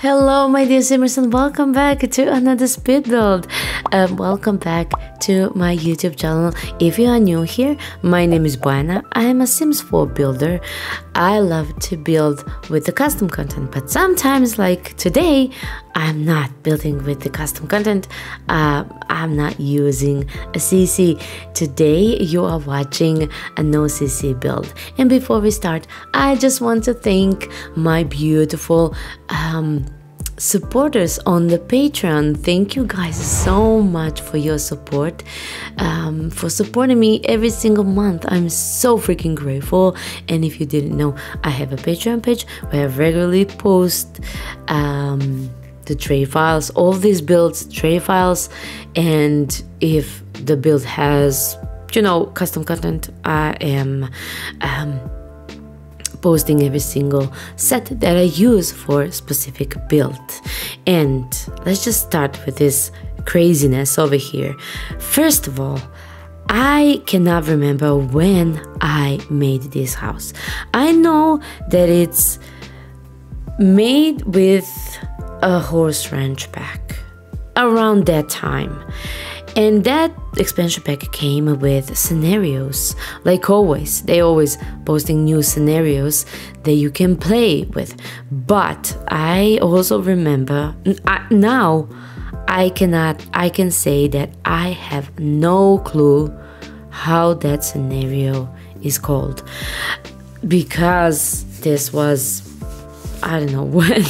Hello, my dear Simmers, and welcome back to another speed build. Um, welcome back to my YouTube channel. If you are new here, my name is Bojana. I am a Sims 4 builder. I love to build with the custom content, but sometimes, like today, I'm not building with the custom content. Uh, I'm not using a CC. Today, you are watching a no CC build. And before we start, I just want to thank my beautiful um, supporters on the Patreon. Thank you guys so much for your support, um, for supporting me every single month. I'm so freaking grateful. And if you didn't know, I have a Patreon page where I regularly post. Um, the tray files all these builds tray files and if the build has you know custom content i am um, posting every single set that I use for specific build. And let's just start with this craziness over here. First of all, I cannot remember when I made this house. I know that it's made with a horse ranch pack around that time. And that expansion pack came with scenarios. Like always, they always posting new scenarios that you can play with. But I also remember I, now I cannot I can say that I have no clue how that scenario is called because this was I don't know when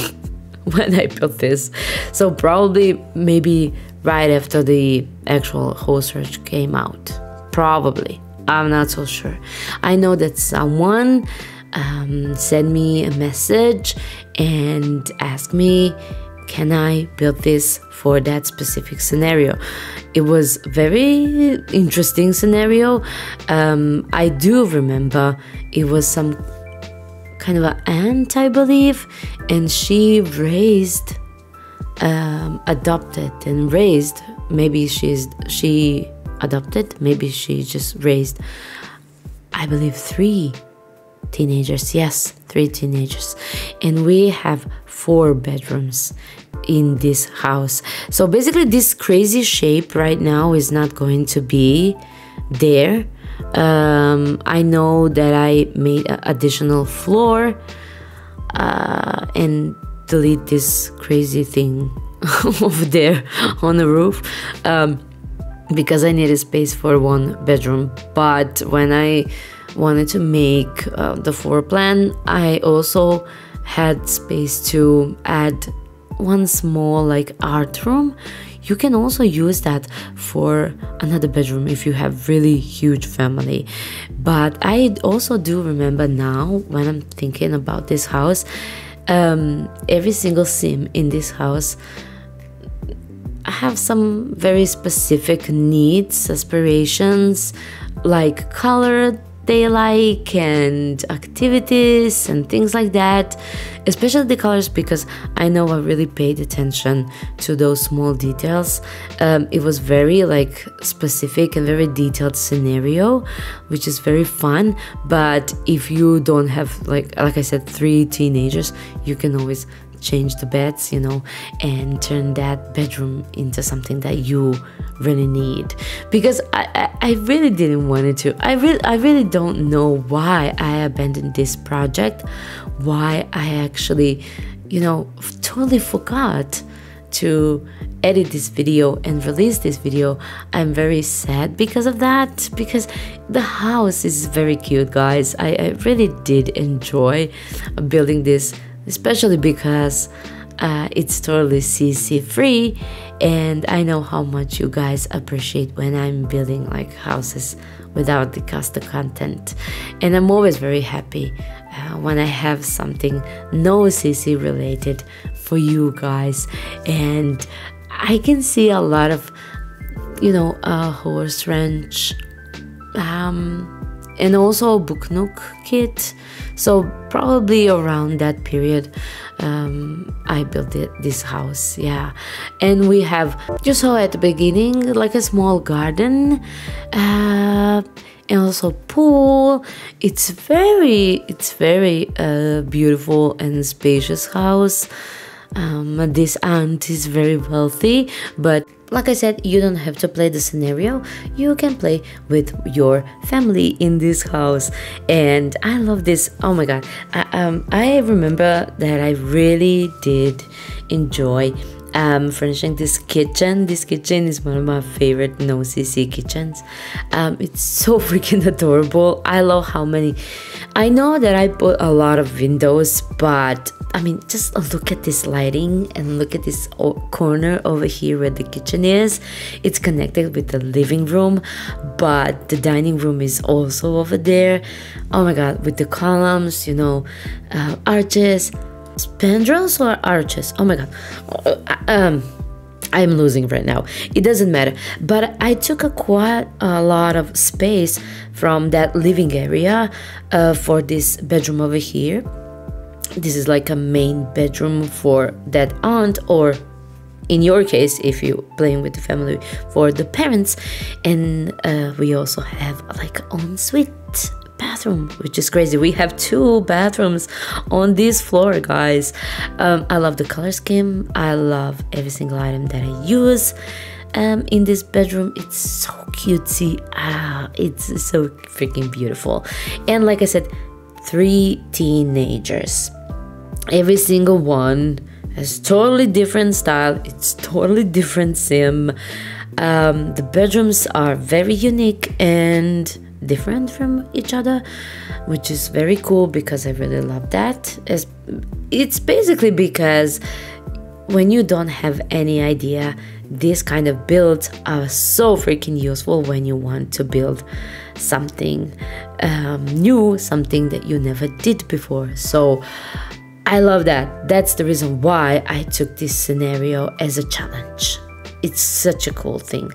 when I built this. So probably maybe right after the actual horse ranch came out. Probably. I'm not so sure. I know that someone um, sent me a message and asked me, can I build this for that specific scenario? It was very interesting scenario. Um, I do remember it was some kind of an aunt, I believe, and she raised um, adopted and raised. Maybe she's she adopted. Maybe she just raised. I believe three teenagers. Yes, three teenagers, and we have four bedrooms in this house. So basically, this crazy shape right now is not going to be there. Um, I know that I made an additional floor uh, and delete this crazy thing over there on the roof um, because I needed space for one bedroom. But when I wanted to make uh, the floor plan, I also had space to add one small like art room you can also use that for another bedroom if you have really huge family but i also do remember now when i'm thinking about this house um, every single sim in this house have some very specific needs, aspirations, like color they like and activities and things like that especially the colors because i know i really paid attention to those small details. Um, it was very like specific and very detailed scenario which is very fun. But if you don't have like like i said three teenagers you can always change the beds, you know, and turn that bedroom into something that you really need. Because I, I, I really didn't want it to. I really I really don't know why I abandoned this project, why I actually, you know, totally forgot to edit this video and release this video i'm very sad because of that because the house is very cute guys i, I really did enjoy building this especially because uh, it's totally CC free and I know how much you guys appreciate when I'm building like houses without the custom content. And I'm always very happy uh, when I have something no CC related for you guys. And I can see a lot of you know a horse ranch um, and also nook kit. So probably around that period um, i built it, this house yeah. And we have you saw at the beginning like a small garden uh, and also pool. It's very it's very uh, beautiful and spacious house. Um, this aunt is very wealthy but like I said, you don't have to play the scenario. You can play with your family in this house. And I love this. Oh my god. I, um, I remember that I really did enjoy um, furnishing this kitchen. This kitchen is one of my favorite no CC kitchens. Um, it's so freaking adorable. I love how many. I know that I put a lot of windows, but I mean, just look at this lighting and look at this corner over here where the kitchen is. It's connected with the living room, but the dining room is also over there. Oh my god, with the columns, you know, uh, arches, spandrels or arches? Oh my god. Uh, um, I'm losing right now. It doesn't matter. But I took a quite a lot of space from that living area uh, for this bedroom over here this is like a main bedroom for that aunt or in your case if you're playing with the family for the parents and uh, we also have like en suite bathroom which is crazy. We have two bathrooms on this floor guys. Um, i love the color scheme. I love every single item that i use um, in this bedroom. It's so cutesy. Ah it's so freaking beautiful. And like i said three teenagers. Every single one has totally different style. It's totally different sim. Um, the bedrooms are very unique and different from each other which is very cool because i really love that it's, it's basically because when you don't have any idea these kind of builds are so freaking useful when you want to build something um, new something that you never did before so I love that. That's the reason why I took this scenario as a challenge. It's such a cool thing.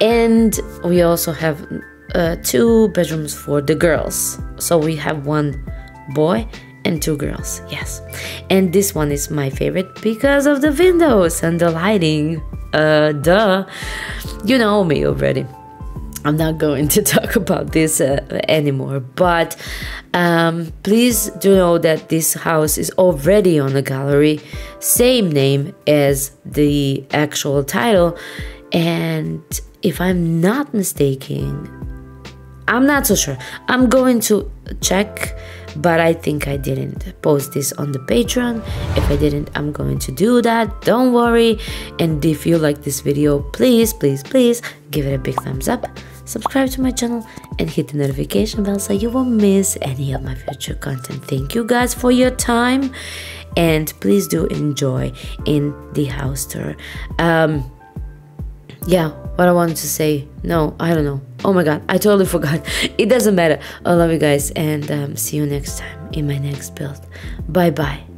And we also have uh, two bedrooms for the girls. So we have one boy and two girls. Yes. And this one is my favorite because of the windows and the lighting. Uh, duh. You know me already. I'm not going to talk about this uh, anymore, but um, please do know that this house is already on the gallery, same name as the actual title, and if I'm not mistaken, I'm not so sure. I'm going to check, but I think I didn't post this on the Patreon. If I didn't, I'm going to do that. Don't worry. And if you like this video, please, please, please give it a big thumbs up subscribe to my channel and hit the notification bell so you won't miss any of my future content thank you guys for your time and please do enjoy in the house tour um yeah what i wanted to say no i don't know. Oh my god i totally forgot. It doesn't matter. I love you guys and um, see you next time in my next build. Bye bye